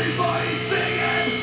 Everybody singing.